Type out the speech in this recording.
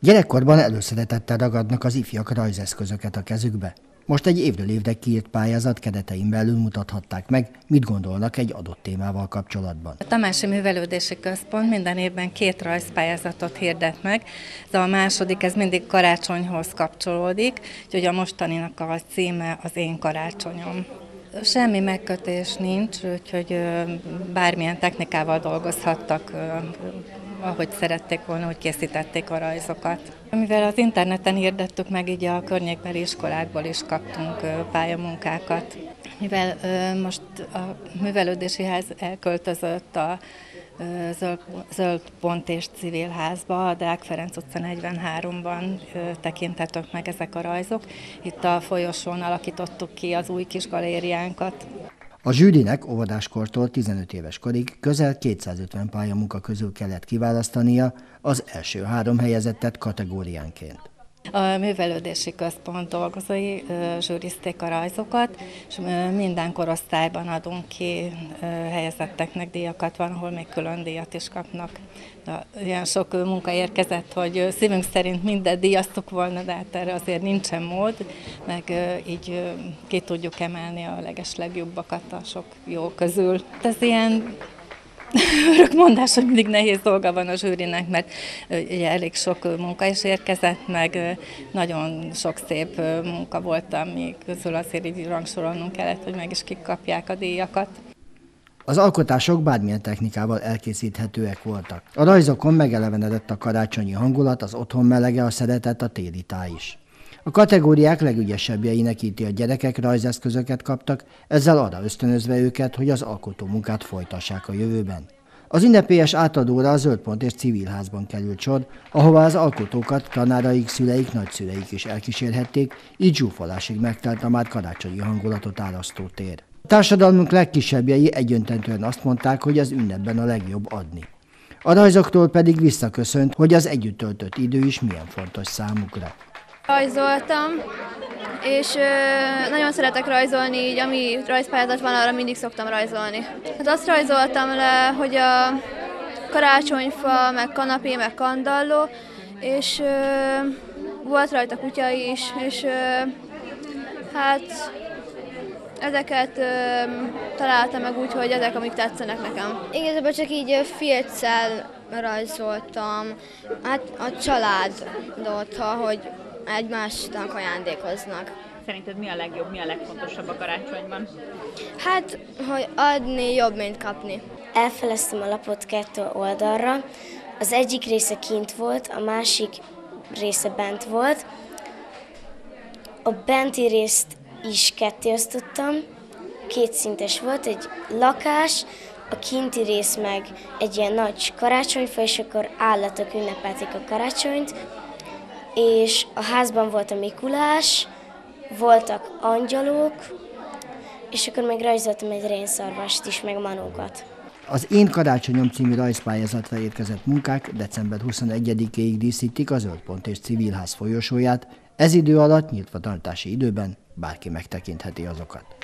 Gyerekkorban előszeretettel ragadnak az ifjak rajzeszközöket a kezükbe. Most egy évről évre kiírt pályázat keretein belül mutathatták meg, mit gondolnak egy adott témával kapcsolatban. A Tamási Művelődési Központ minden évben két rajzpályázatot hirdet meg. Ez a második, ez mindig karácsonyhoz kapcsolódik, úgyhogy a mostaninak a címe az Én karácsonyom. Semmi megkötés nincs, úgyhogy bármilyen technikával dolgozhattak ahogy szerették volna, hogy készítették a rajzokat. Mivel az interneten hirdettük meg, így a környékbeli iskolákból is kaptunk pályamunkákat. Mivel most a művelődési ház elköltözött a Zöld, Zöld Pont és Civilházba, a Deák Ferenc utca 43-ban tekintettek meg ezek a rajzok. Itt a folyosón alakítottuk ki az új kis galériánkat. A zsűrinek óvodáskortól 15 éves korig közel 250 pályamunka közül kellett kiválasztania az első három helyezettet kategóriánként. A művelődési központ dolgozói zsűrizték a rajzokat, és minden korosztályban adunk ki helyezetteknek díjakat, van, ahol még külön díjat is kapnak. De ilyen sok munka érkezett, hogy szívünk szerint mindet díjaztuk volna, de hát erre azért nincsen mód, meg így ki tudjuk emelni a legeslegjobbakat a sok jó közül. Ez ilyen örök mondás, hogy mindig nehéz dolga van a zsűrinek, mert ugye elég sok munka is érkezett, meg nagyon sok szép munka volt, ami közül azért így rangsorolnunk kellett, hogy meg is kikapják a díjakat. Az alkotások bármilyen technikával elkészíthetőek voltak. A rajzokon megelevenedett a karácsonyi hangulat, az otthon melege, a szeretet, a téli táj is. A kategóriák legügyesebbjeinek itt a gyerekek rajzeszközöket kaptak, ezzel arra ösztönözve őket, hogy az alkotó munkát folytassák a jövőben. Az ünnepélyes átadóra a Zöldpont és Civilházban került sor, ahová az alkotókat tanáraik, szüleik, nagyszüleik is elkísérhették, így zsúfolásig megtelt a már karácsonyi hangulatot árasztó tér. A társadalmunk legkisebbjei egyöntetően azt mondták, hogy az ünnepben a legjobb adni. A rajzoktól pedig visszaköszönt, hogy az együtt töltött idő is milyen fontos számukra. Rajzoltam, és ö, nagyon szeretek rajzolni, így ami rajzpályázat van, arra mindig szoktam rajzolni. Hát azt rajzoltam le, hogy a karácsonyfa, meg kanapé, meg kandalló, és ö, volt rajta kutya is, és ö, hát ezeket ö, találtam meg úgy, hogy ezek, amik tetszenek nekem. Igazából csak így filccel rajzoltam, hát a családot, hogy egymásnak ajándékoznak. Szerinted mi a legjobb, mi a legfontosabb a karácsonyban? Hát, hogy adni jobb, mint kapni. Elfeleztem a lapot kettő oldalra. Az egyik része kint volt, a másik része bent volt. A benti részt is ketté osztottam. Kétszintes volt, egy lakás, a kinti rész meg egy ilyen nagy karácsonyfa, és akkor állatok ünnepelték a karácsonyt, és a házban volt a Mikulás, voltak angyalok, és akkor még rajzoltam egy rénszarvast is, meg manókat. Az Én Karácsonyom című rajzpályázatra érkezett munkák december 21-ig díszítik a Zöldpont és Civilház folyosóját, ez idő alatt nyitva tartási időben bárki megtekintheti azokat.